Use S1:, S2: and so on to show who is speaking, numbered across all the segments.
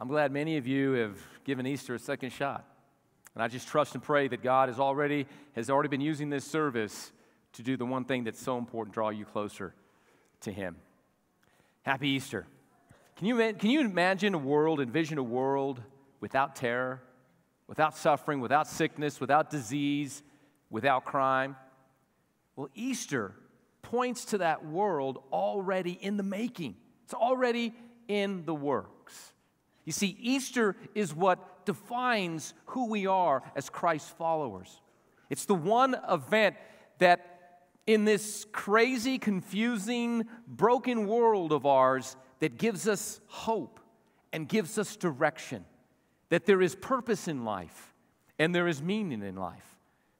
S1: I'm glad many of you have given Easter a second shot. And I just trust and pray that God has already, has already been using this service to do the one thing that's so important, draw you closer to Him. Happy Easter. Can you, can you imagine a world, envision a world without terror, without suffering, without sickness, without disease, without crime? Well, Easter points to that world already in the making. It's already in the works. You see, Easter is what defines who we are as Christ followers. It's the one event that, in this crazy, confusing, broken world of ours, that gives us hope and gives us direction, that there is purpose in life and there is meaning in life.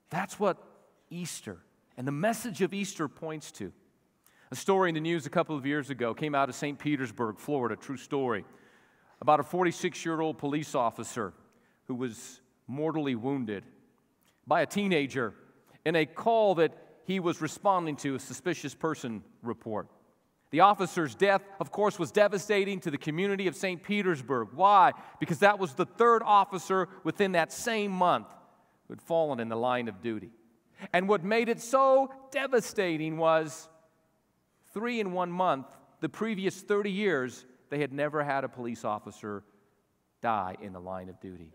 S1: That's what Easter and the message of Easter points to. A story in the news a couple of years ago came out of St. Petersburg, Florida, true story, about a 46 year old police officer who was mortally wounded by a teenager in a call that he was responding to, a suspicious person report. The officer's death, of course, was devastating to the community of St. Petersburg. Why? Because that was the third officer within that same month who had fallen in the line of duty. And what made it so devastating was three in one month, the previous 30 years, they had never had a police officer die in the line of duty.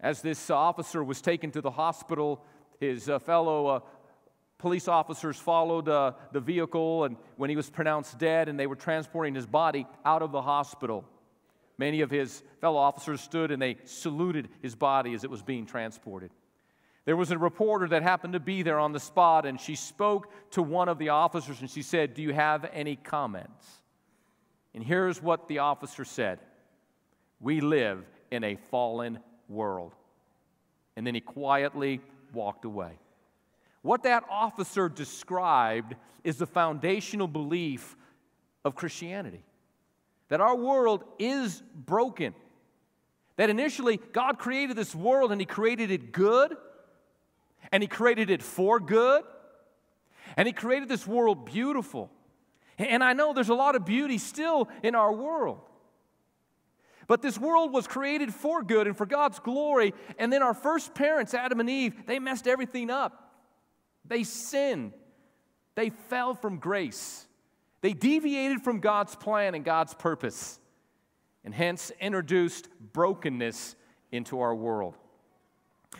S1: As this officer was taken to the hospital, his uh, fellow uh, police officers followed uh, the vehicle, and when he was pronounced dead, and they were transporting his body out of the hospital, many of his fellow officers stood and they saluted his body as it was being transported. There was a reporter that happened to be there on the spot, and she spoke to one of the officers and she said, Do you have any comments? And here's what the officer said We live in a fallen world. And then he quietly walked away. What that officer described is the foundational belief of Christianity that our world is broken. That initially God created this world and He created it good and He created it for good, and He created this world beautiful. And I know there's a lot of beauty still in our world. But this world was created for good and for God's glory. And then our first parents, Adam and Eve, they messed everything up. They sinned. They fell from grace. They deviated from God's plan and God's purpose, and hence introduced brokenness into our world.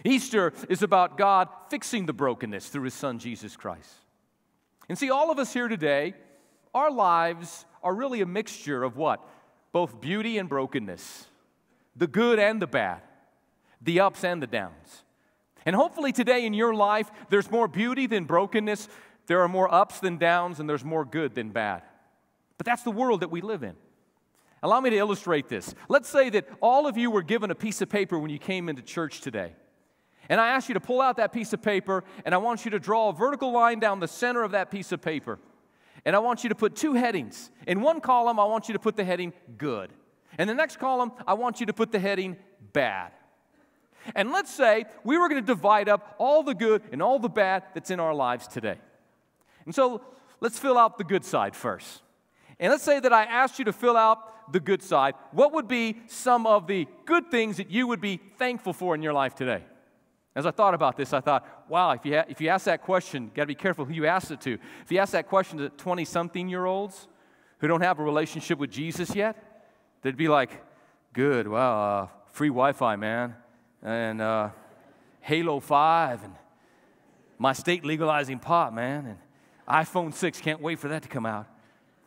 S1: Easter is about God fixing the brokenness through his son Jesus Christ. And see, all of us here today, our lives are really a mixture of what? Both beauty and brokenness, the good and the bad, the ups and the downs. And hopefully today in your life, there's more beauty than brokenness, there are more ups than downs, and there's more good than bad. But that's the world that we live in. Allow me to illustrate this. Let's say that all of you were given a piece of paper when you came into church today. And I ask you to pull out that piece of paper, and I want you to draw a vertical line down the center of that piece of paper. And I want you to put two headings. In one column, I want you to put the heading good. And the next column, I want you to put the heading bad. And let's say we were going to divide up all the good and all the bad that's in our lives today. And so let's fill out the good side first. And let's say that I asked you to fill out the good side. What would be some of the good things that you would be thankful for in your life today? As I thought about this, I thought, wow, if you, ha- if you ask that question, got to be careful who you ask it to. If you ask that question to 20 something year olds who don't have a relationship with Jesus yet, they'd be like, good, wow, uh, free Wi Fi, man, and uh, Halo 5, and my state legalizing pot, man, and iPhone 6, can't wait for that to come out.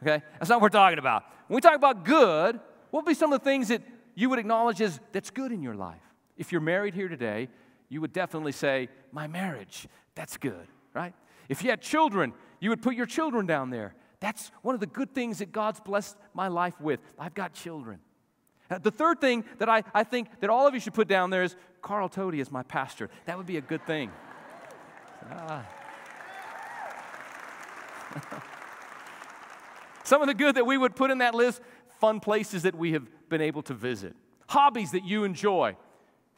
S1: Okay? That's not what we're talking about. When we talk about good, what would be some of the things that you would acknowledge as that's good in your life? If you're married here today, you would definitely say, My marriage, that's good, right? If you had children, you would put your children down there. That's one of the good things that God's blessed my life with. I've got children. Uh, the third thing that I, I think that all of you should put down there is Carl Toti is my pastor. That would be a good thing. ah. Some of the good that we would put in that list fun places that we have been able to visit, hobbies that you enjoy.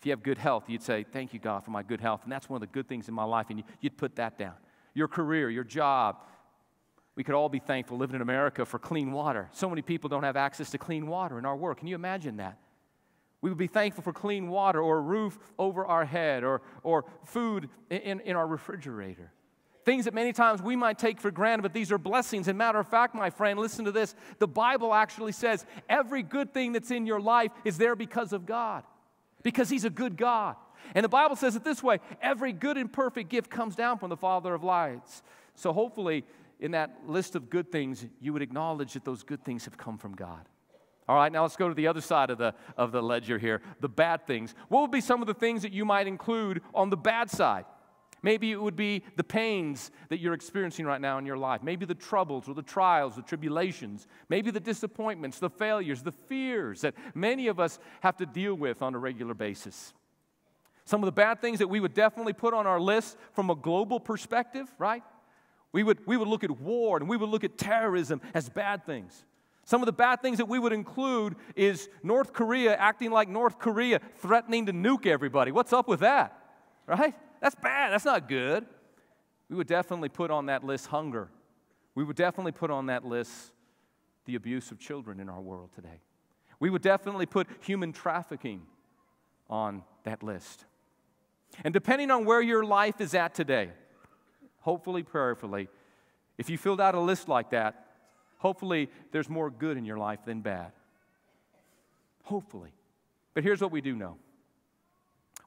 S1: If you have good health, you'd say, Thank you, God, for my good health. And that's one of the good things in my life. And you'd put that down. Your career, your job, We could all be thankful living in America for clean water. So many people don't have access to clean water in our world. Can you imagine that? We would be thankful for clean water or a roof over our head or, or food in, in our refrigerator. Things that many times we might take for granted, but these are blessings. And matter of fact, my friend, listen to this. The Bible actually says every good thing that's in your life is there because of God, because He's a good God. And the Bible says it this way every good and perfect gift comes down from the Father of lights. So hopefully, in that list of good things, you would acknowledge that those good things have come from God. All right, now let's go to the other side of the, of the ledger here the bad things. What would be some of the things that you might include on the bad side? Maybe it would be the pains that you're experiencing right now in your life. Maybe the troubles or the trials, the tribulations. Maybe the disappointments, the failures, the fears that many of us have to deal with on a regular basis. Some of the bad things that we would definitely put on our list from a global perspective, right? We would, we would look at war and we would look at terrorism as bad things. Some of the bad things that we would include is North Korea acting like North Korea, threatening to nuke everybody. What's up with that? Right? That's bad. That's not good. We would definitely put on that list hunger. We would definitely put on that list the abuse of children in our world today. We would definitely put human trafficking on that list. And depending on where your life is at today, hopefully, prayerfully, if you filled out a list like that, Hopefully, there's more good in your life than bad. Hopefully. But here's what we do know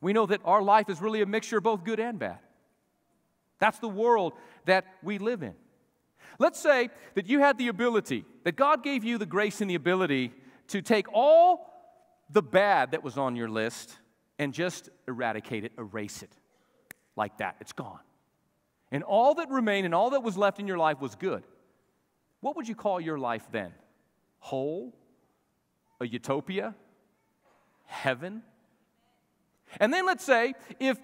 S1: we know that our life is really a mixture of both good and bad. That's the world that we live in. Let's say that you had the ability, that God gave you the grace and the ability to take all the bad that was on your list and just eradicate it, erase it. Like that. It's gone. And all that remained and all that was left in your life was good. What would you call your life then? Whole? A utopia? Heaven? And then let's say if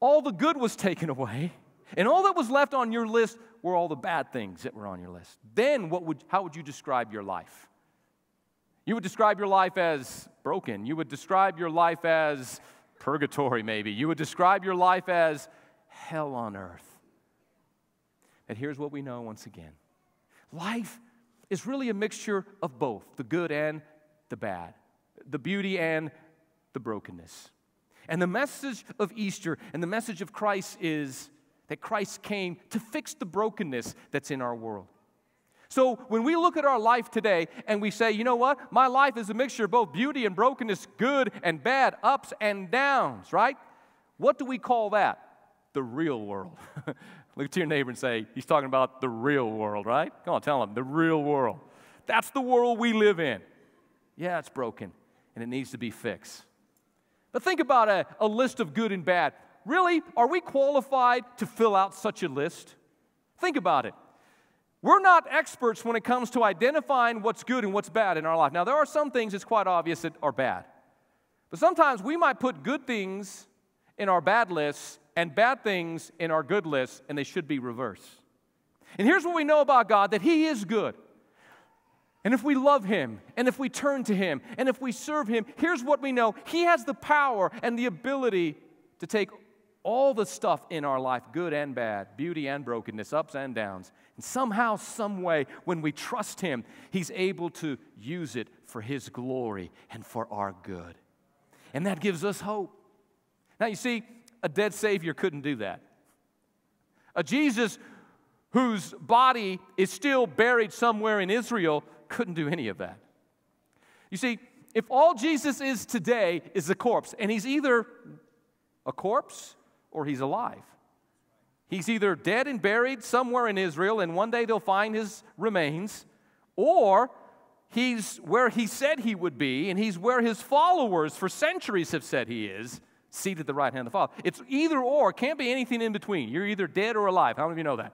S1: all the good was taken away and all that was left on your list were all the bad things that were on your list, then what would, how would you describe your life? You would describe your life as broken. You would describe your life as purgatory, maybe. You would describe your life as hell on earth. And here's what we know once again Life is really a mixture of both the good and the bad, the beauty and the brokenness. And the message of Easter and the message of Christ is that Christ came to fix the brokenness that's in our world. So when we look at our life today and we say, you know what? My life is a mixture of both beauty and brokenness, good and bad, ups and downs, right? What do we call that? The real world. Look to your neighbor and say, He's talking about the real world, right? Come on, tell him, the real world. That's the world we live in. Yeah, it's broken and it needs to be fixed. But think about a, a list of good and bad. Really, are we qualified to fill out such a list? Think about it. We're not experts when it comes to identifying what's good and what's bad in our life. Now, there are some things it's quite obvious that are bad. But sometimes we might put good things in our bad lists and bad things in our good list, and they should be reversed. And here's what we know about God that He is good. And if we love Him, and if we turn to Him, and if we serve Him, here's what we know He has the power and the ability to take all the stuff in our life, good and bad, beauty and brokenness, ups and downs. And somehow, some way, when we trust Him, He's able to use it for His glory and for our good. And that gives us hope. Now, you see, a dead Savior couldn't do that. A Jesus whose body is still buried somewhere in Israel couldn't do any of that. You see, if all Jesus is today is a corpse, and he's either a corpse or he's alive. He's either dead and buried somewhere in Israel, and one day they'll find his remains, or he's where he said he would be, and he's where his followers for centuries have said he is, seated at the right hand of the Father. It's either or, it can't be anything in between. You're either dead or alive. How many of you know that?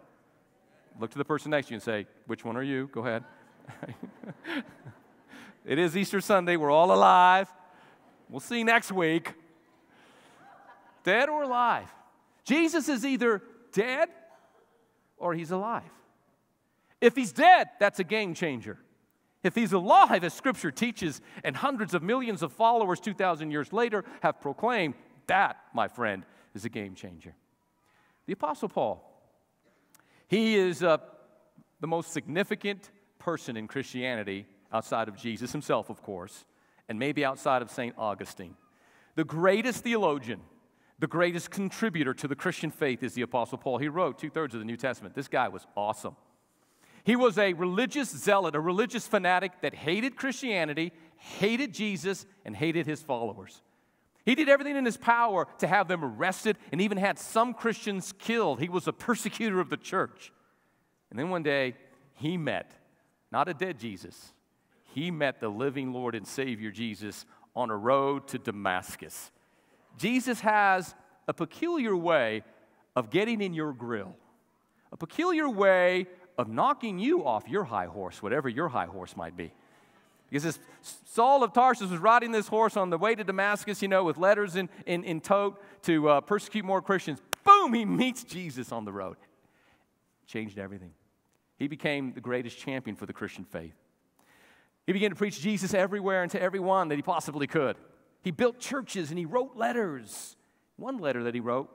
S1: Look to the person next to you and say, Which one are you? Go ahead. it is Easter Sunday. We're all alive. We'll see next week. Dead or alive? Jesus is either dead or he's alive. If he's dead, that's a game changer. If he's alive, as scripture teaches, and hundreds of millions of followers 2,000 years later have proclaimed, that, my friend, is a game changer. The Apostle Paul, he is uh, the most significant person in Christianity outside of Jesus himself, of course, and maybe outside of St. Augustine. The greatest theologian, the greatest contributor to the Christian faith is the Apostle Paul. He wrote two thirds of the New Testament. This guy was awesome. He was a religious zealot, a religious fanatic that hated Christianity, hated Jesus, and hated his followers. He did everything in his power to have them arrested and even had some Christians killed. He was a persecutor of the church. And then one day, he met not a dead Jesus, he met the living Lord and Savior Jesus on a road to Damascus. Jesus has a peculiar way of getting in your grill, a peculiar way of knocking you off your high horse, whatever your high horse might be. Because this Saul of Tarsus was riding this horse on the way to Damascus, you know, with letters in, in, in tote to uh, persecute more Christians. Boom, he meets Jesus on the road. Changed everything. He became the greatest champion for the Christian faith. He began to preach Jesus everywhere and to everyone that he possibly could. He built churches and he wrote letters. One letter that he wrote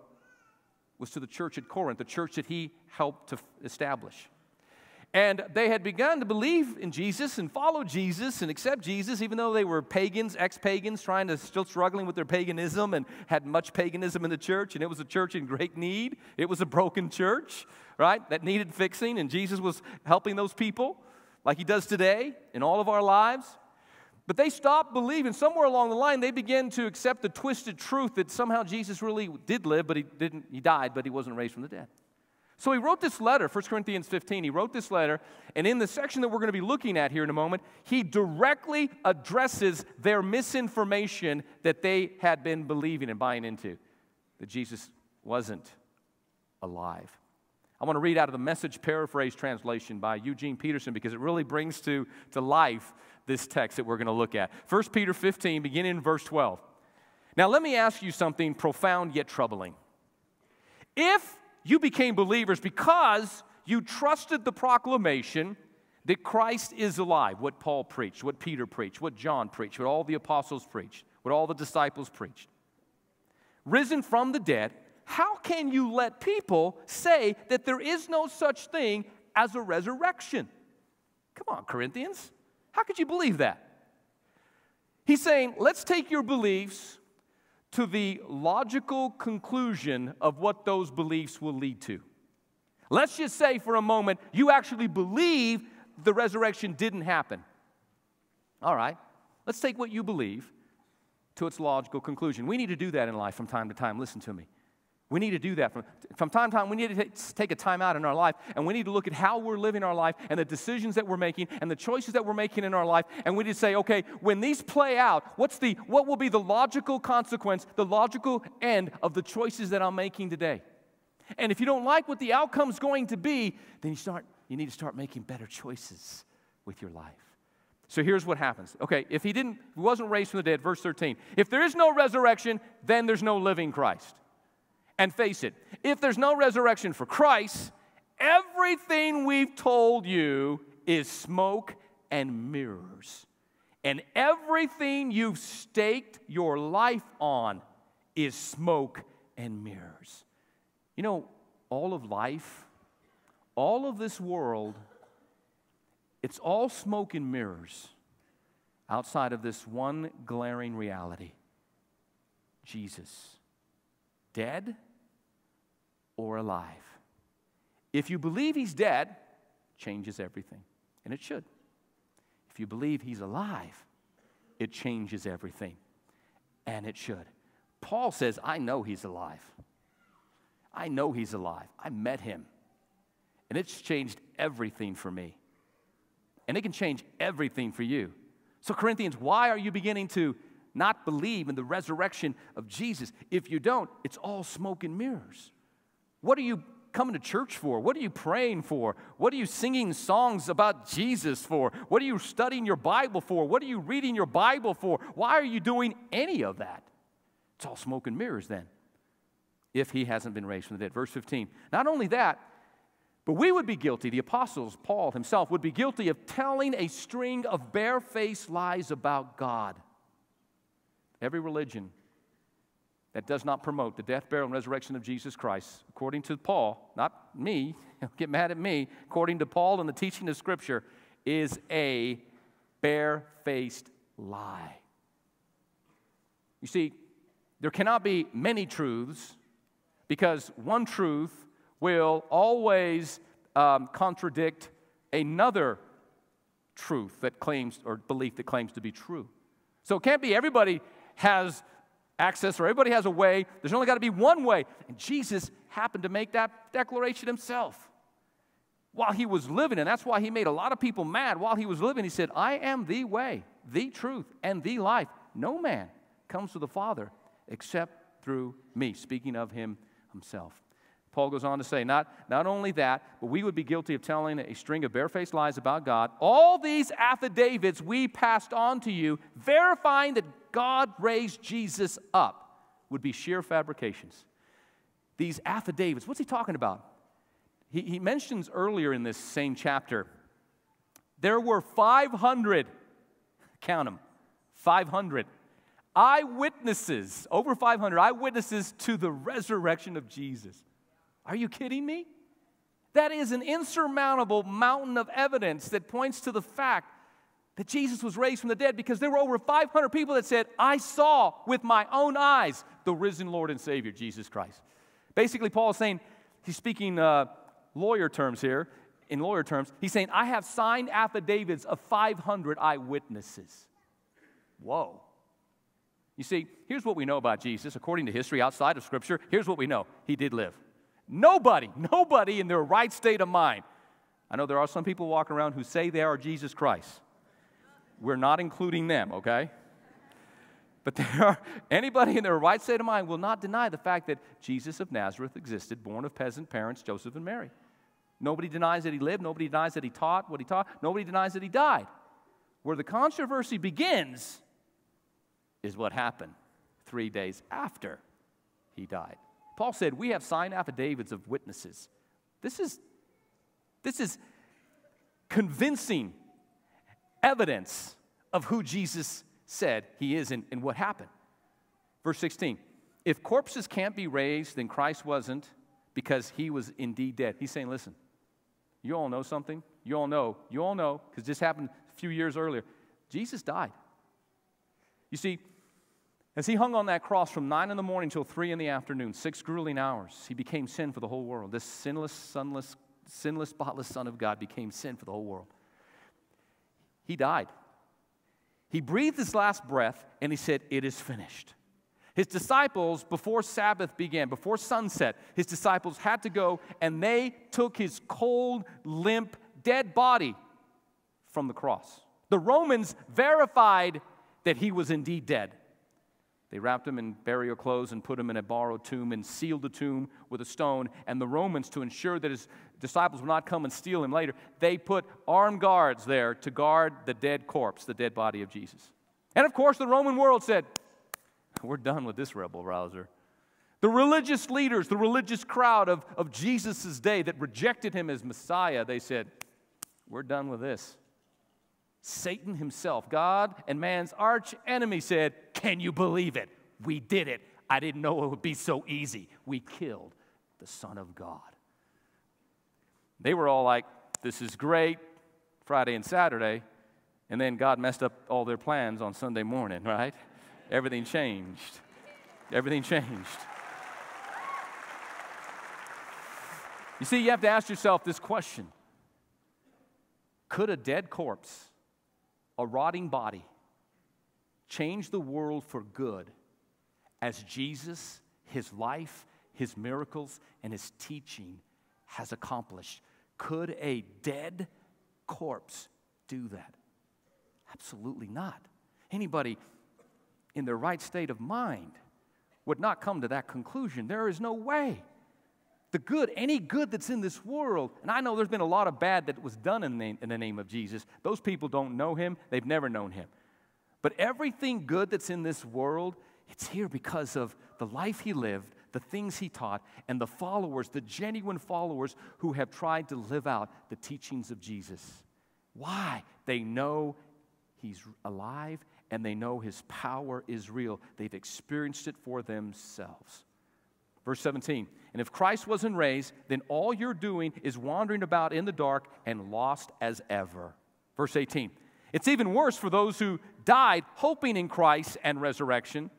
S1: was to the church at Corinth, the church that he helped to establish. And they had begun to believe in Jesus and follow Jesus and accept Jesus, even though they were pagans, ex pagans, trying to still struggling with their paganism and had much paganism in the church. And it was a church in great need. It was a broken church, right, that needed fixing. And Jesus was helping those people like he does today in all of our lives. But they stopped believing. Somewhere along the line, they began to accept the twisted truth that somehow Jesus really did live, but he didn't, he died, but he wasn't raised from the dead. So he wrote this letter, 1 Corinthians 15. He wrote this letter, and in the section that we're going to be looking at here in a moment, he directly addresses their misinformation that they had been believing and buying into that Jesus wasn't alive. I want to read out of the message paraphrase translation by Eugene Peterson because it really brings to, to life this text that we're going to look at. 1 Peter 15, beginning in verse 12. Now, let me ask you something profound yet troubling. If you became believers because you trusted the proclamation that Christ is alive, what Paul preached, what Peter preached, what John preached, what all the apostles preached, what all the disciples preached. Risen from the dead, how can you let people say that there is no such thing as a resurrection? Come on, Corinthians. How could you believe that? He's saying, let's take your beliefs, to the logical conclusion of what those beliefs will lead to. Let's just say for a moment you actually believe the resurrection didn't happen. All right, let's take what you believe to its logical conclusion. We need to do that in life from time to time. Listen to me. We need to do that. From, from time to time, we need to take a time out in our life and we need to look at how we're living our life and the decisions that we're making and the choices that we're making in our life. And we need to say, okay, when these play out, what's the, what will be the logical consequence, the logical end of the choices that I'm making today? And if you don't like what the outcome's going to be, then you, start, you need to start making better choices with your life. So here's what happens. Okay, if he didn't, he wasn't raised from the dead, verse 13. If there is no resurrection, then there's no living Christ. And face it, if there's no resurrection for Christ, everything we've told you is smoke and mirrors. And everything you've staked your life on is smoke and mirrors. You know, all of life, all of this world, it's all smoke and mirrors outside of this one glaring reality Jesus. Dead or alive. If you believe he's dead, changes everything, and it should. If you believe he's alive, it changes everything, and it should. Paul says, I know he's alive. I know he's alive. I met him, and it's changed everything for me. And it can change everything for you. So, Corinthians, why are you beginning to not believe in the resurrection of Jesus? If you don't, it's all smoke and mirrors. What are you coming to church for? What are you praying for? What are you singing songs about Jesus for? What are you studying your Bible for? What are you reading your Bible for? Why are you doing any of that? It's all smoke and mirrors then, if he hasn't been raised from the dead. Verse 15. Not only that, but we would be guilty, the apostles, Paul himself, would be guilty of telling a string of barefaced lies about God. Every religion that does not promote the death, burial, and resurrection of Jesus Christ, according to Paul, not me, get mad at me, according to Paul and the teaching of Scripture, is a bare-faced lie. You see, there cannot be many truths because one truth will always um, contradict another truth that claims or belief that claims to be true. So it can't be everybody has access or everybody has a way. There's only got to be one way. And Jesus happened to make that declaration himself while he was living. And that's why he made a lot of people mad. While he was living, he said, I am the way, the truth, and the life. No man comes to the Father except through me, speaking of him himself. Paul goes on to say, not, not only that, but we would be guilty of telling a string of barefaced lies about God. All these affidavits we passed on to you, verifying that God raised Jesus up, would be sheer fabrications. These affidavits, what's he talking about? He, he mentions earlier in this same chapter, there were 500, count them, 500 eyewitnesses, over 500 eyewitnesses to the resurrection of Jesus. Are you kidding me? That is an insurmountable mountain of evidence that points to the fact that Jesus was raised from the dead because there were over 500 people that said, I saw with my own eyes the risen Lord and Savior, Jesus Christ. Basically, Paul is saying, he's speaking uh, lawyer terms here, in lawyer terms, he's saying, I have signed affidavits of 500 eyewitnesses. Whoa. You see, here's what we know about Jesus, according to history outside of Scripture. Here's what we know He did live. Nobody, nobody in their right state of mind. I know there are some people walking around who say they are Jesus Christ. We're not including them, okay? But there are anybody in their right state of mind will not deny the fact that Jesus of Nazareth existed, born of peasant parents, Joseph and Mary. Nobody denies that he lived, nobody denies that he taught what he taught, nobody denies that he died. Where the controversy begins is what happened three days after he died. Paul said, We have signed affidavits of witnesses. This is, this is convincing evidence of who Jesus said he is and, and what happened. Verse 16 If corpses can't be raised, then Christ wasn't because he was indeed dead. He's saying, Listen, you all know something? You all know, you all know, because this happened a few years earlier. Jesus died. You see, as he hung on that cross from 9 in the morning till 3 in the afternoon, six grueling hours, he became sin for the whole world. This sinless, sunless, sinless, spotless Son of God became sin for the whole world. He died. He breathed his last breath and he said, It is finished. His disciples, before Sabbath began, before sunset, his disciples had to go and they took his cold, limp, dead body from the cross. The Romans verified that he was indeed dead. They wrapped him in burial clothes and put him in a borrowed tomb and sealed the tomb with a stone. And the Romans, to ensure that his disciples would not come and steal him later, they put armed guards there to guard the dead corpse, the dead body of Jesus. And of course, the Roman world said, We're done with this rebel rouser. The religious leaders, the religious crowd of, of Jesus' day that rejected him as Messiah, they said, We're done with this. Satan himself, God and man's arch enemy, said, Can you believe it? We did it. I didn't know it would be so easy. We killed the Son of God. They were all like, This is great, Friday and Saturday. And then God messed up all their plans on Sunday morning, right? Everything changed. Everything changed. You see, you have to ask yourself this question Could a dead corpse a rotting body, change the world for good as Jesus, his life, his miracles, and his teaching has accomplished. Could a dead corpse do that? Absolutely not. Anybody in their right state of mind would not come to that conclusion. There is no way the good, any good that's in this world, and I know there's been a lot of bad that was done in the, in the name of Jesus. Those people don't know him, they've never known him. But everything good that's in this world, it's here because of the life he lived, the things he taught, and the followers, the genuine followers who have tried to live out the teachings of Jesus. Why? They know he's alive and they know his power is real. They've experienced it for themselves. Verse 17. And if Christ wasn't raised, then all you're doing is wandering about in the dark and lost as ever. Verse 18. It's even worse for those who died hoping in Christ and resurrection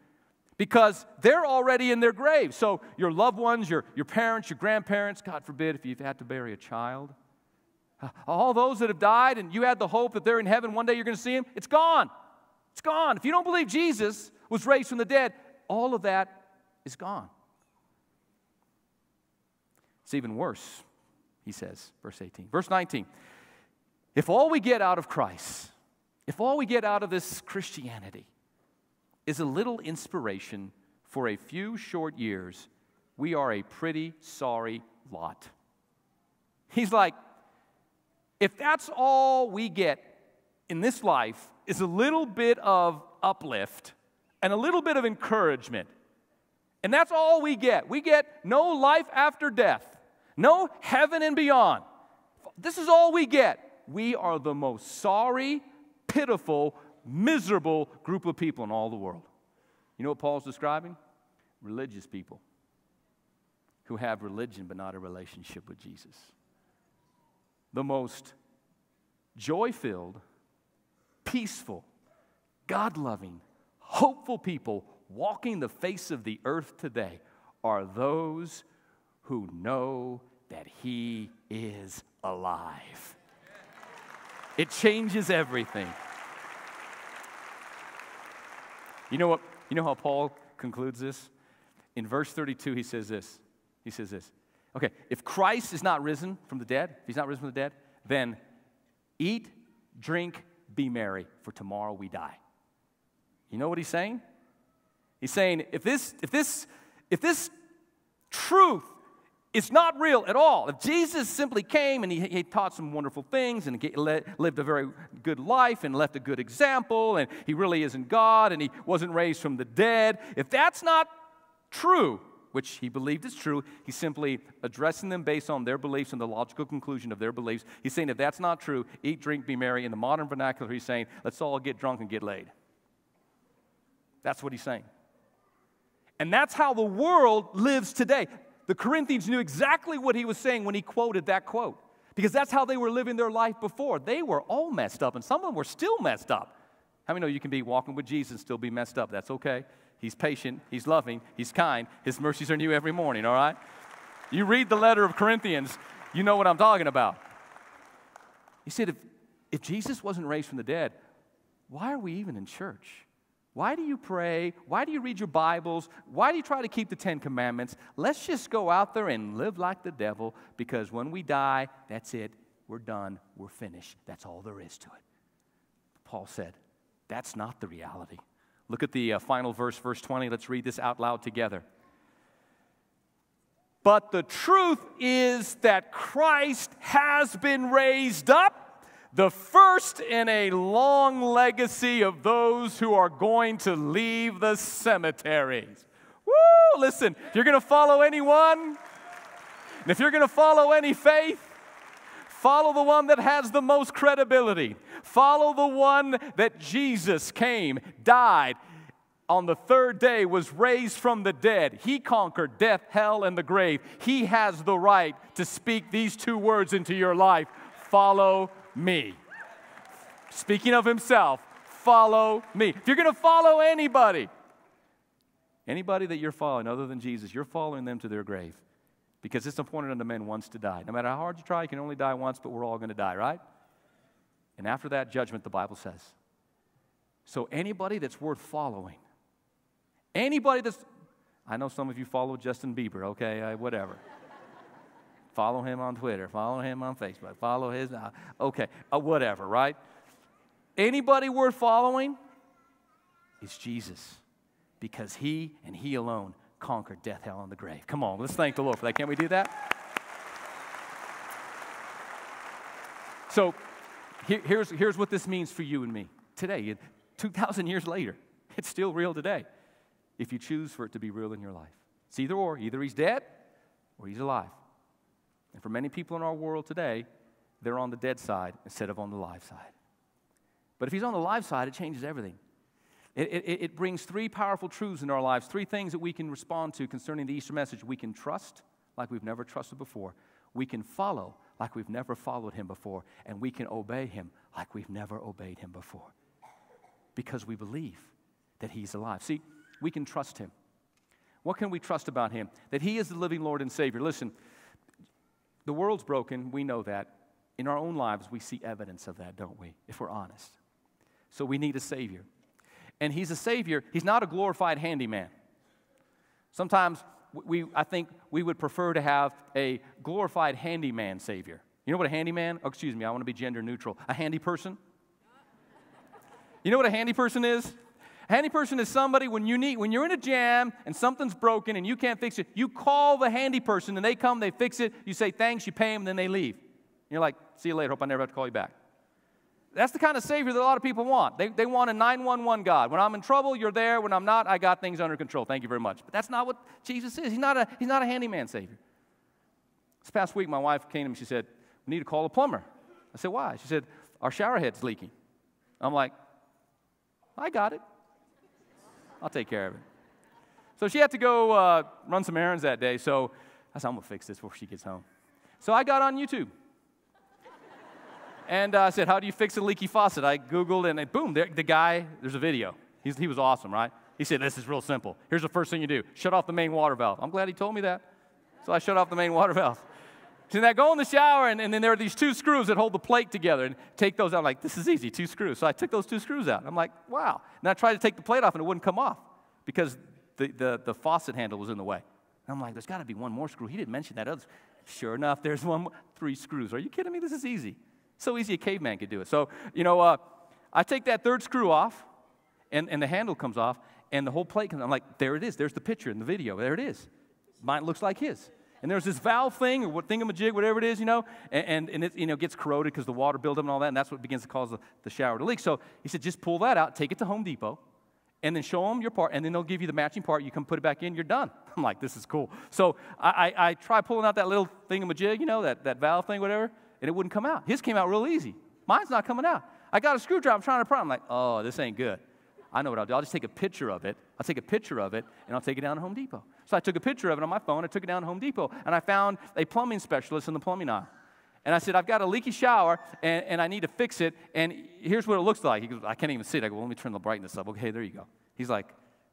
S1: because they're already in their grave. So, your loved ones, your, your parents, your grandparents, God forbid if you've had to bury a child, uh, all those that have died and you had the hope that they're in heaven one day you're going to see them, it's gone. It's gone. If you don't believe Jesus was raised from the dead, all of that is gone. It's even worse, he says, verse 18. Verse 19. If all we get out of Christ, if all we get out of this Christianity is a little inspiration for a few short years, we are a pretty sorry lot. He's like, if that's all we get in this life is a little bit of uplift and a little bit of encouragement, and that's all we get, we get no life after death, no heaven and beyond. This is all we get. We are the most sorry, pitiful, miserable group of people in all the world. You know what Paul's describing? Religious people who have religion but not a relationship with Jesus the most joy filled, peaceful, God loving, hopeful people walking the face of the earth today are those who know that He is alive. It changes everything. You know what? You know how Paul concludes this? In verse 32, he says this. He says this. Okay, if Christ is not risen from the dead, if he's not risen from the dead, then eat, drink, be merry, for tomorrow we die. You know what he's saying? He's saying if this, if this, if this truth is not real at all, if Jesus simply came and he, he taught some wonderful things and lived a very good life and left a good example and he really isn't God and he wasn't raised from the dead, if that's not true, which he believed is true. He's simply addressing them based on their beliefs and the logical conclusion of their beliefs. He's saying if that's not true, eat, drink, be merry. In the modern vernacular, he's saying, let's all get drunk and get laid. That's what he's saying. And that's how the world lives today. The Corinthians knew exactly what he was saying when he quoted that quote, because that's how they were living their life before. They were all messed up, and some of them were still messed up. How many know you can be walking with Jesus and still be messed up? That's okay. He's patient, He's loving, He's kind. His mercies are new every morning, all right? You read the letter of Corinthians, you know what I'm talking about. He said, if, if Jesus wasn't raised from the dead, why are we even in church? Why do you pray? Why do you read your Bibles? Why do you try to keep the Ten Commandments? Let's just go out there and live like the devil because when we die, that's it. We're done. We're finished. That's all there is to it. Paul said, that's not the reality. Look at the uh, final verse, verse 20. Let's read this out loud together. But the truth is that Christ has been raised up, the first in a long legacy of those who are going to leave the cemeteries. Woo! Listen, if you're going to follow anyone, and if you're going to follow any faith, Follow the one that has the most credibility. Follow the one that Jesus came, died, on the third day was raised from the dead. He conquered death, hell, and the grave. He has the right to speak these two words into your life follow me. Speaking of himself, follow me. If you're going to follow anybody, anybody that you're following other than Jesus, you're following them to their grave because it's appointed unto men once to die. No matter how hard you try, you can only die once, but we're all going to die, right? And after that judgment, the Bible says. So anybody that's worth following, anybody that's, I know some of you follow Justin Bieber, okay, whatever. Follow him on Twitter, follow him on Facebook, follow his, uh, okay, uh, whatever, right? Anybody worth following is Jesus because he and he alone conquered death, hell, and the grave. Come on, let's thank the Lord for that. Can't we do that? So here, here's, here's what this means for you and me today, 2,000 years later. It's still real today if you choose for it to be real in your life. It's either or. Either he's dead or he's alive. And for many people in our world today, they're on the dead side instead of on the live side. But if he's on the live side, it changes everything. It, it, it brings three powerful truths in our lives, three things that we can respond to concerning the Easter message. We can trust like we've never trusted before, we can follow like we've never followed him before, and we can obey him like we've never obeyed him before because we believe that he's alive. See, we can trust him. What can we trust about him? That he is the living Lord and Savior. Listen, the world's broken, we know that. In our own lives, we see evidence of that, don't we? If we're honest. So we need a Savior. And He's a Savior, He's not a glorified handyman. Sometimes we, I think we would prefer to have a glorified handyman Savior. You know what a handyman? Oh, excuse me, I want to be gender neutral. A handy person? You know what a handy person is? Handy person is somebody when you need when you're in a jam and something's broken and you can't fix it, you call the handy person and they come, they fix it, you say thanks, you pay them, then they leave. You're like, see you later, hope I never have to call you back. That's the kind of Savior that a lot of people want. They, they want a 911 God. When I'm in trouble, you're there. When I'm not, I got things under control. Thank you very much. But that's not what Jesus is. He's not a, he's not a handyman Savior. This past week, my wife came to me. She said, We need to call a plumber. I said, Why? She said, Our shower head's leaking. I'm like, I got it. I'll take care of it. So she had to go uh, run some errands that day. So I said, I'm going to fix this before she gets home. So I got on YouTube. And uh, I said, How do you fix a leaky faucet? I Googled and boom, there, the guy, there's a video. He's, he was awesome, right? He said, This is real simple. Here's the first thing you do shut off the main water valve. I'm glad he told me that. So I shut off the main water valve. So then I go in the shower, and, and, then there are these two screws that hold the plate together, and take those out. I'm like, this is easy, two screws. So I took those two screws out. I'm like, wow. And I tried to take the plate off, and it wouldn't come off because the, the, the faucet handle was in the way. And I'm like, there's got to be one more screw. He didn't mention that other. Sure enough, there's one more. Three screws. Are you kidding me? This is easy. So easy a caveman could do it. So, you know, uh, I take that third screw off, and, and the handle comes off, and the whole plate comes I'm like, there it is. There's the picture in the video. There it is. Mine looks like his. And there's this valve thing, or what thingamajig, whatever it is, you know, and, and, and it you know, gets corroded because the water buildup and all that, and that's what begins to cause the, the shower to leak. So he said, just pull that out, take it to Home Depot, and then show them your part, and then they'll give you the matching part. You can put it back in, you're done. I'm like, this is cool. So I, I, I try pulling out that little thingamajig, you know, that, that valve thing, whatever, and it wouldn't come out. His came out real easy. Mine's not coming out. I got a screwdriver, I'm trying to pry. I'm like, oh, this ain't good. I know what I'll do. I'll just take a picture of it. I'll take a picture of it, and I'll take it down to Home Depot. So I took a picture of it on my phone. I took it down to Home Depot, and I found a plumbing specialist in the plumbing aisle. And I said, I've got a leaky shower, and, and I need to fix it, and here's what it looks like. He goes, I can't even see it. I go, well, let me turn the brightness up. Okay, there you go. He's like,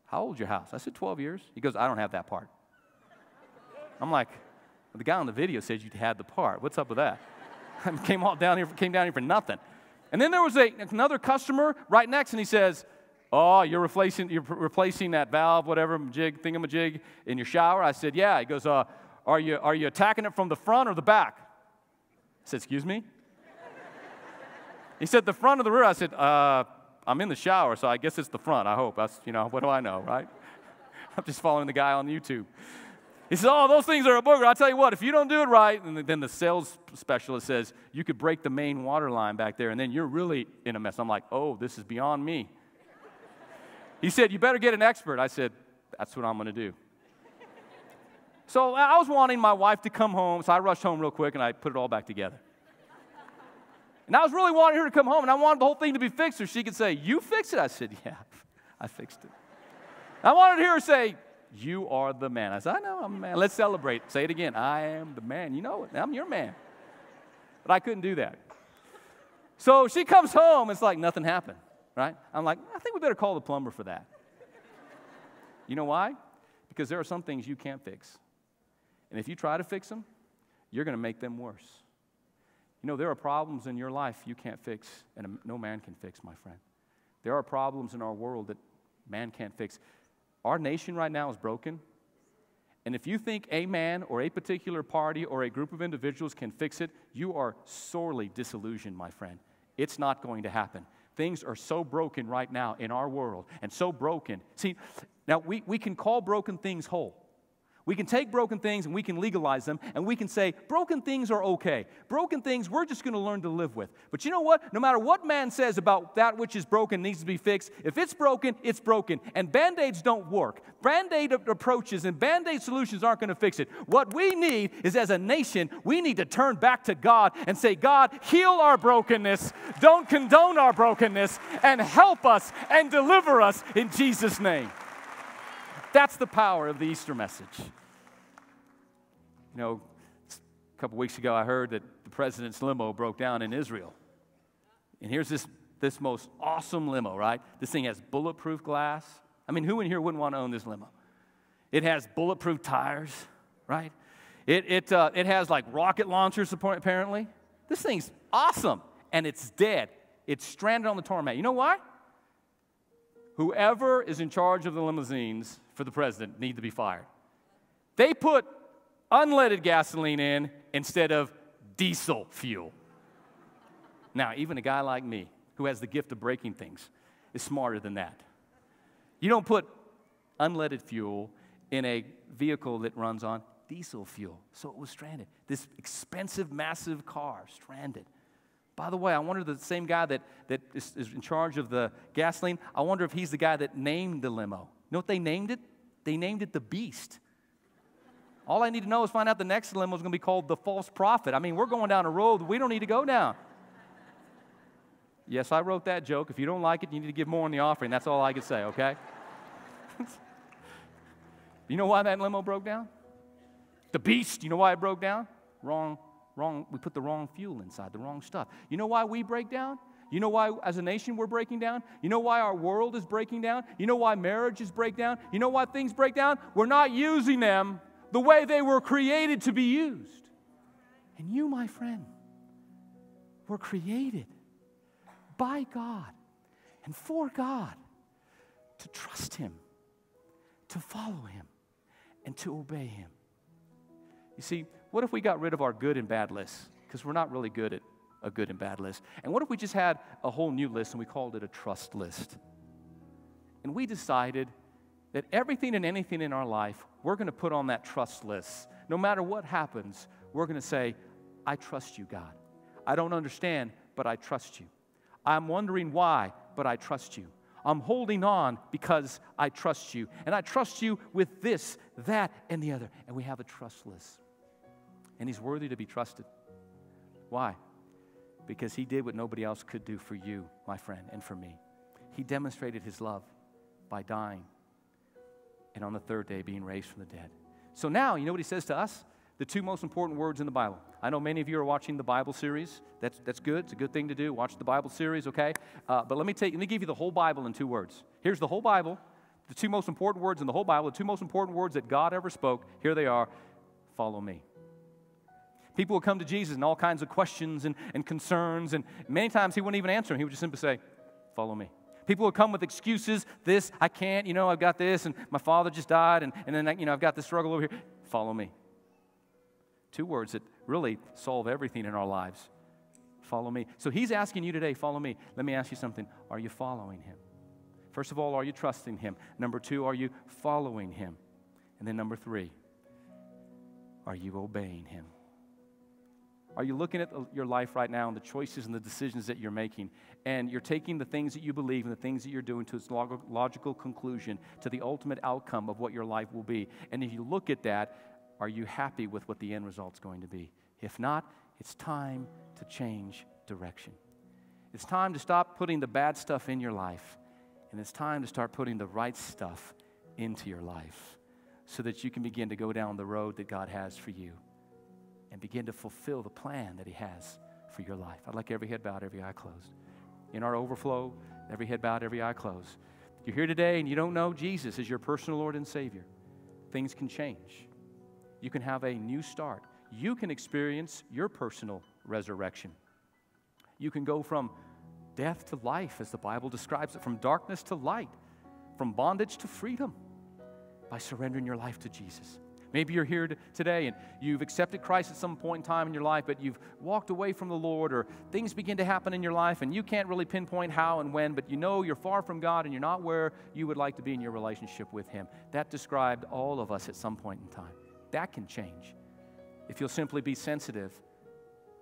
S1: how old's your house? I said, 12 years. He goes, I don't have that part. I'm like, the guy on the video says you had the part. What's up with that? I came all down here, came down here for nothing. And then there was a, another customer right next, and he says, Oh, you're replacing, you're replacing that valve, whatever, jig, thingamajig in your shower? I said, Yeah. He goes, uh, are, you, are you attacking it from the front or the back? I said, Excuse me? he said, The front or the rear? I said, uh, I'm in the shower, so I guess it's the front, I hope. That's, you know, what do I know, right? I'm just following the guy on YouTube. He says, Oh, those things are a booger. I'll tell you what, if you don't do it right, and then the sales specialist says, You could break the main water line back there, and then you're really in a mess. I'm like, Oh, this is beyond me. He said, You better get an expert. I said, That's what I'm going to do. so I was wanting my wife to come home, so I rushed home real quick and I put it all back together. And I was really wanting her to come home, and I wanted the whole thing to be fixed so she could say, You fixed it? I said, Yeah, I fixed it. I wanted her to say, you are the man. I said, I know I'm a man. Let's celebrate. Say it again. I am the man. You know it. I'm your man. But I couldn't do that. So she comes home. It's like nothing happened, right? I'm like, I think we better call the plumber for that. You know why? Because there are some things you can't fix. And if you try to fix them, you're going to make them worse. You know, there are problems in your life you can't fix, and no man can fix, my friend. There are problems in our world that man can't fix. Our nation right now is broken. And if you think a man or a particular party or a group of individuals can fix it, you are sorely disillusioned, my friend. It's not going to happen. Things are so broken right now in our world and so broken. See, now we, we can call broken things whole. We can take broken things and we can legalize them and we can say, broken things are okay. Broken things we're just going to learn to live with. But you know what? No matter what man says about that which is broken needs to be fixed, if it's broken, it's broken. And band aids don't work. Band aid approaches and band aid solutions aren't going to fix it. What we need is as a nation, we need to turn back to God and say, God, heal our brokenness, don't condone our brokenness, and help us and deliver us in Jesus' name. That's the power of the Easter message. You know, a couple weeks ago, I heard that the president's limo broke down in Israel. And here's this, this most awesome limo, right? This thing has bulletproof glass. I mean, who in here wouldn't want to own this limo? It has bulletproof tires, right? It, it, uh, it has like rocket launchers apparently. This thing's awesome, and it's dead. It's stranded on the tarmac. You know why? Whoever is in charge of the limousines for the president need to be fired. They put unleaded gasoline in instead of diesel fuel. Now, even a guy like me, who has the gift of breaking things, is smarter than that. You don't put unleaded fuel in a vehicle that runs on diesel fuel. So it was stranded. This expensive, massive car stranded. By the way, I wonder the same guy that, that is, is in charge of the gasoline, I wonder if he's the guy that named the limo. You know what they named it? They named it the Beast. All I need to know is find out the next limo is going to be called the false prophet. I mean, we're going down a road we don't need to go down. Yes, I wrote that joke. If you don't like it, you need to give more in the offering. That's all I can say, okay? you know why that limo broke down? The beast, you know why it broke down? Wrong, wrong. We put the wrong fuel inside, the wrong stuff. You know why we break down? You know why, as a nation, we're breaking down? You know why our world is breaking down? You know why marriages break down? You know why things break down? We're not using them the way they were created to be used. And you, my friend, were created by God and for God to trust Him, to follow Him, and to obey Him. You see, what if we got rid of our good and bad lists? Because we're not really good at a good and bad list. And what if we just had a whole new list and we called it a trust list? And we decided that everything and anything in our life, we're going to put on that trust list. No matter what happens, we're going to say, I trust you, God. I don't understand, but I trust you. I'm wondering why, but I trust you. I'm holding on because I trust you. And I trust you with this, that, and the other. And we have a trust list. And He's worthy to be trusted. Why? Because He did what nobody else could do for you, my friend, and for me. He demonstrated His love by dying and on the third day being raised from the dead. So now, you know what he says to us? The two most important words in the Bible. I know many of you are watching the Bible series. That's, that's good. It's a good thing to do. Watch the Bible series, okay? Uh, but let me, take, let me give you the whole Bible in two words. Here's the whole Bible, the two most important words in the whole Bible, the two most important words that God ever spoke. Here they are follow me. People would come to Jesus and all kinds of questions and, and concerns, and many times he wouldn't even answer them. He would just simply say, Follow me. People would come with excuses. This, I can't, you know, I've got this, and my father just died, and, and then, you know, I've got this struggle over here. Follow me. Two words that really solve everything in our lives. Follow me. So he's asking you today, follow me. Let me ask you something. Are you following him? First of all, are you trusting him? Number two, are you following him? And then number three, are you obeying him? Are you looking at your life right now and the choices and the decisions that you're making, and you're taking the things that you believe and the things that you're doing to its log- logical conclusion, to the ultimate outcome of what your life will be? And if you look at that, are you happy with what the end result's going to be? If not, it's time to change direction. It's time to stop putting the bad stuff in your life, and it's time to start putting the right stuff into your life so that you can begin to go down the road that God has for you and begin to fulfill the plan that He has for your life. I'd like every head bowed, every eye closed. In our overflow, every head bowed, every eye closed. You're here today and you don't know Jesus as your personal Lord and Savior. Things can change. You can have a new start. You can experience your personal resurrection. You can go from death to life, as the Bible describes it, from darkness to light, from bondage to freedom by surrendering your life to Jesus. Maybe you're here today and you've accepted Christ at some point in time in your life, but you've walked away from the Lord, or things begin to happen in your life and you can't really pinpoint how and when, but you know you're far from God and you're not where you would like to be in your relationship with Him. That described all of us at some point in time. that can change. If you'll simply be sensitive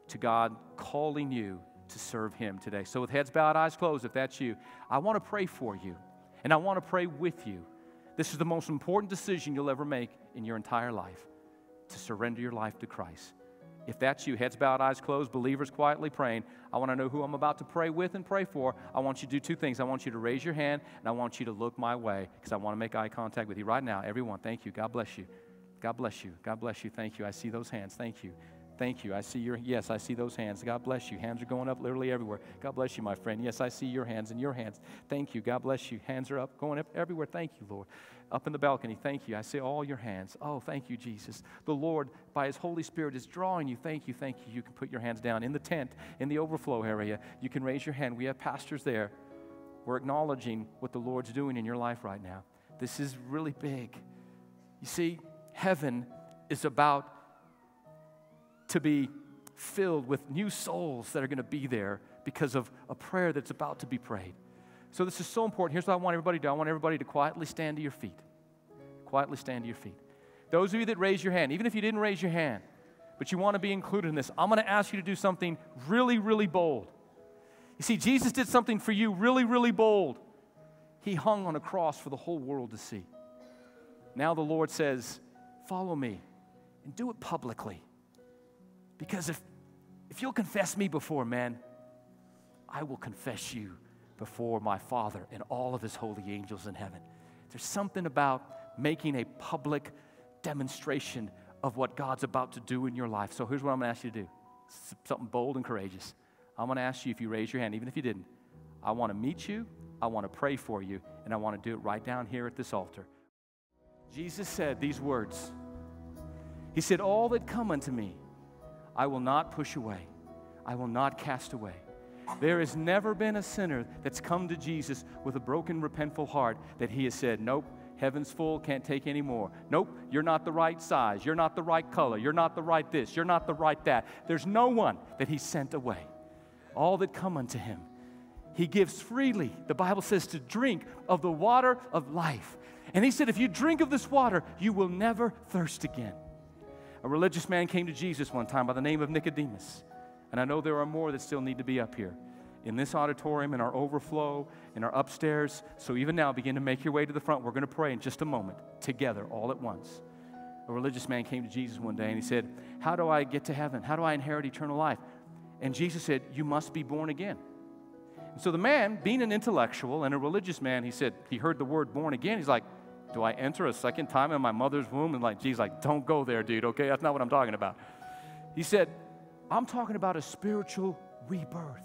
S1: to God calling you to serve Him today. So, with heads bowed, eyes closed, if that's you, I want to pray for you and I want to pray with you. This is the most important decision you'll ever make in your entire life to surrender your life to Christ. If that's you, heads bowed, eyes closed, believers quietly praying, I want to know who I'm about to pray with and pray for. I want you to do two things. I want you to raise your hand and I want you to look my way because I want to make eye contact with you right now. Everyone, thank you. God bless you. God bless you. God bless you. Thank you. I see those hands. Thank you. Thank you. I see your, yes, I see those hands. God bless you. Hands are going up literally everywhere. God bless you, my friend. Yes, I see your hands and your hands. Thank you. God bless you. Hands are up, going up everywhere. Thank you, Lord. Up in the balcony. Thank you. I see all your hands. Oh, thank you, Jesus. The Lord, by His Holy Spirit, is drawing you. Thank you. Thank you. You can put your hands down in the tent, in the overflow area. You can raise your hand. We have pastors there. We're acknowledging what the Lord's doing in your life right now. This is really big. You see, heaven is about to be filled with new souls that are going to be there because of a prayer that's about to be prayed. So, this is so important. Here's what I want everybody to do I want everybody to quietly stand to your feet. Quietly stand to your feet. Those of you that raise your hand, even if you didn't raise your hand, but you want to be included in this, I'm going to ask you to do something really, really bold. You see, Jesus did something for you really, really bold. He hung on a cross for the whole world to see. Now the Lord says, Follow me and do it publicly. Because if, if you'll confess me before men, I will confess you before my Father and all of his holy angels in heaven. There's something about making a public demonstration of what God's about to do in your life. So here's what I'm going to ask you to do something bold and courageous. I'm going to ask you if you raise your hand, even if you didn't. I want to meet you, I want to pray for you, and I want to do it right down here at this altar. Jesus said these words He said, All that come unto me, I will not push away, I will not cast away. There has never been a sinner that's come to Jesus with a broken, repentful heart that he has said, Nope, heaven's full, can't take any more. Nope, you're not the right size, you're not the right color, you're not the right this, you're not the right that. There's no one that he sent away. All that come unto him, he gives freely, the Bible says, to drink of the water of life. And he said, If you drink of this water, you will never thirst again. A religious man came to Jesus one time by the name of Nicodemus. And I know there are more that still need to be up here in this auditorium, in our overflow, in our upstairs. So even now, begin to make your way to the front. We're going to pray in just a moment together, all at once. A religious man came to Jesus one day and he said, How do I get to heaven? How do I inherit eternal life? And Jesus said, You must be born again. And so the man, being an intellectual and a religious man, he said, He heard the word born again. He's like, do I enter a second time in my mother's womb? And like, Jesus, like, don't go there, dude, okay? That's not what I'm talking about. He said, I'm talking about a spiritual rebirth.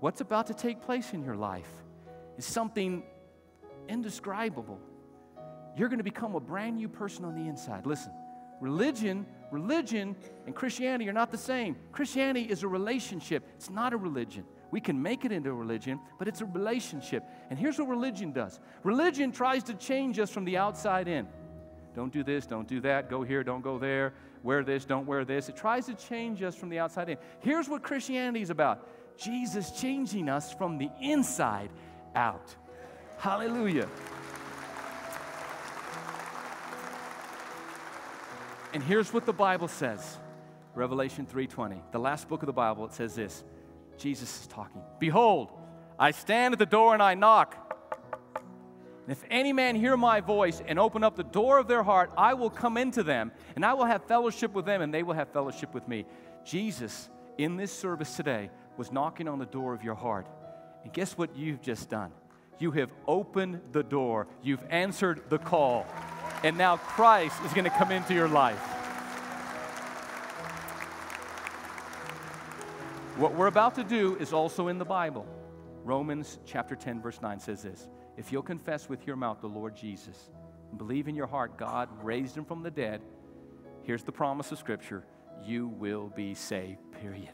S1: What's about to take place in your life is something indescribable. You're going to become a brand new person on the inside. Listen, religion, religion and Christianity are not the same. Christianity is a relationship, it's not a religion. We can make it into a religion, but it's a relationship. And here's what religion does religion tries to change us from the outside in. Don't do this, don't do that, go here, don't go there, wear this, don't wear this. It tries to change us from the outside in. Here's what Christianity is about Jesus changing us from the inside out. Hallelujah. And here's what the Bible says. Revelation 3:20. The last book of the Bible it says this. Jesus is talking. Behold, I stand at the door and I knock. And if any man hear my voice and open up the door of their heart, I will come into them and I will have fellowship with them and they will have fellowship with me. Jesus, in this service today, was knocking on the door of your heart. And guess what you've just done? You have opened the door, you've answered the call, and now Christ is going to come into your life. What we're about to do is also in the Bible. Romans chapter 10, verse 9 says this If you'll confess with your mouth the Lord Jesus and believe in your heart God raised him from the dead, here's the promise of Scripture you will be saved, period.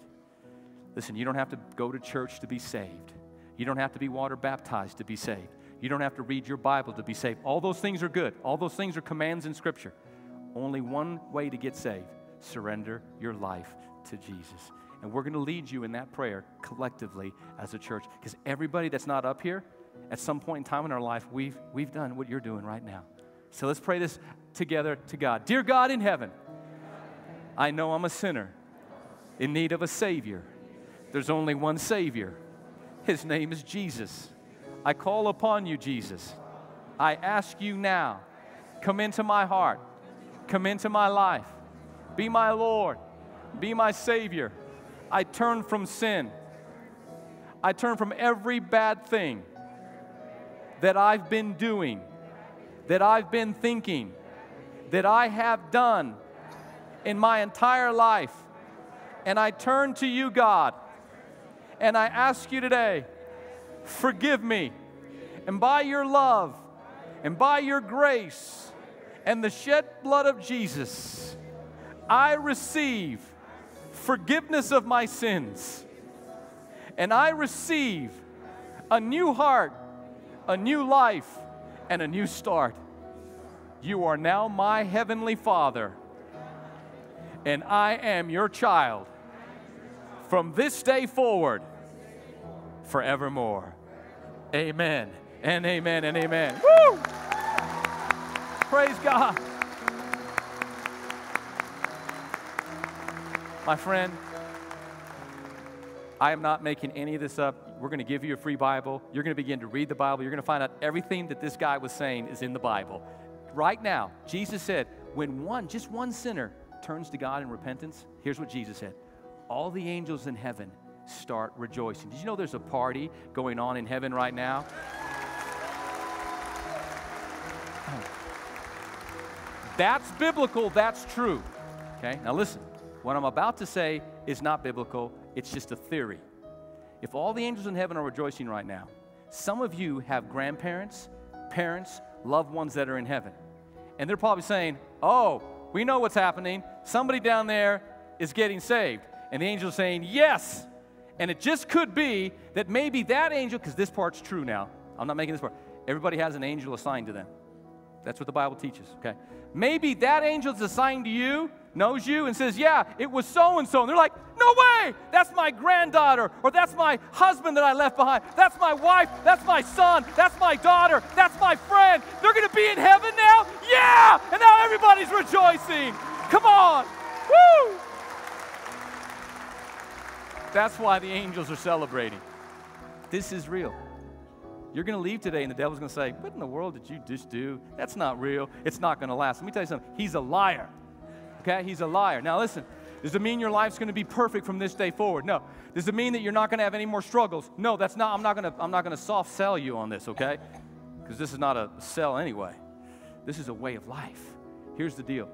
S1: Listen, you don't have to go to church to be saved. You don't have to be water baptized to be saved. You don't have to read your Bible to be saved. All those things are good. All those things are commands in Scripture. Only one way to get saved surrender your life to Jesus. And we're going to lead you in that prayer collectively as a church. Because everybody that's not up here, at some point in time in our life, we've, we've done what you're doing right now. So let's pray this together to God. Dear God in heaven, I know I'm a sinner in need of a Savior. There's only one Savior. His name is Jesus. I call upon you, Jesus. I ask you now, come into my heart, come into my life, be my Lord, be my Savior. I turn from sin. I turn from every bad thing that I've been doing, that I've been thinking, that I have done in my entire life. And I turn to you, God, and I ask you today, forgive me. And by your love and by your grace and the shed blood of Jesus, I receive forgiveness of my sins. And I receive a new heart, a new life, and a new start. You are now my heavenly Father, and I am your child from this day forward, forevermore. Amen and amen and amen. Woo! Praise God. My friend, I am not making any of this up. We're going to give you a free Bible. You're going to begin to read the Bible. You're going to find out everything that this guy was saying is in the Bible. Right now, Jesus said, when one, just one sinner, turns to God in repentance, here's what Jesus said all the angels in heaven start rejoicing. Did you know there's a party going on in heaven right now? That's biblical, that's true. Okay, now listen, what I'm about to say is not biblical, it's just a theory. If all the angels in heaven are rejoicing right now, some of you have grandparents, parents, loved ones that are in heaven. And they're probably saying, Oh, we know what's happening. Somebody down there is getting saved. And the angel is saying, Yes. And it just could be that maybe that angel, because this part's true now, I'm not making this part, everybody has an angel assigned to them. That's what the Bible teaches, okay? Maybe that angel is assigned to you, knows you, and says, Yeah, it was so and so. And they're like, No way! That's my granddaughter, or that's my husband that I left behind. That's my wife, that's my son, that's my daughter, that's my friend. They're gonna be in heaven now? Yeah! And now everybody's rejoicing. Come on! Woo! That's why the angels are celebrating. This is real. You're going to leave today, and the devil's going to say, What in the world did you just do? That's not real. It's not going to last. Let me tell you something. He's a liar. Okay? He's a liar. Now, listen. Does it mean your life's going to be perfect from this day forward? No. Does it mean that you're not going to have any more struggles? No, that's not. I'm not going to. I'm not going to soft sell you on this. Okay? Because this is not a sell anyway. This is a way of life. Here's the deal.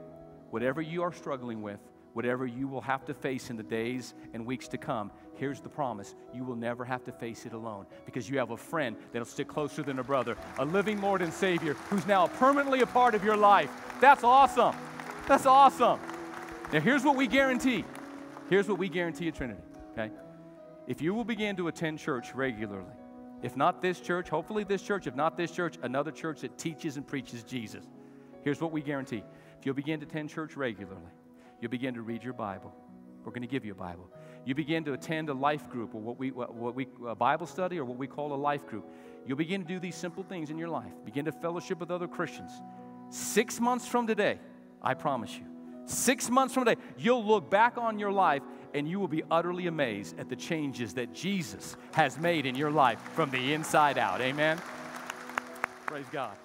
S1: Whatever you are struggling with, whatever you will have to face in the days and weeks to come, here's the promise you will never have to face it alone because you have a friend that'll stick closer than a brother, a living Lord and Savior who's now permanently a part of your life. That's awesome. That's awesome. Now, here's what we guarantee. Here's what we guarantee at Trinity, okay? If you will begin to attend church regularly, if not this church, hopefully this church, if not this church, another church that teaches and preaches Jesus, here's what we guarantee. If you'll begin to attend church regularly, you'll begin to read your Bible. We're going to give you a Bible. You begin to attend a life group or what we, what we, a Bible study or what we call a life group. You'll begin to do these simple things in your life. Begin to fellowship with other Christians. Six months from today, I promise you, six months from today, you'll look back on your life and you will be utterly amazed at the changes that Jesus has made in your life from the inside out. Amen? Praise God.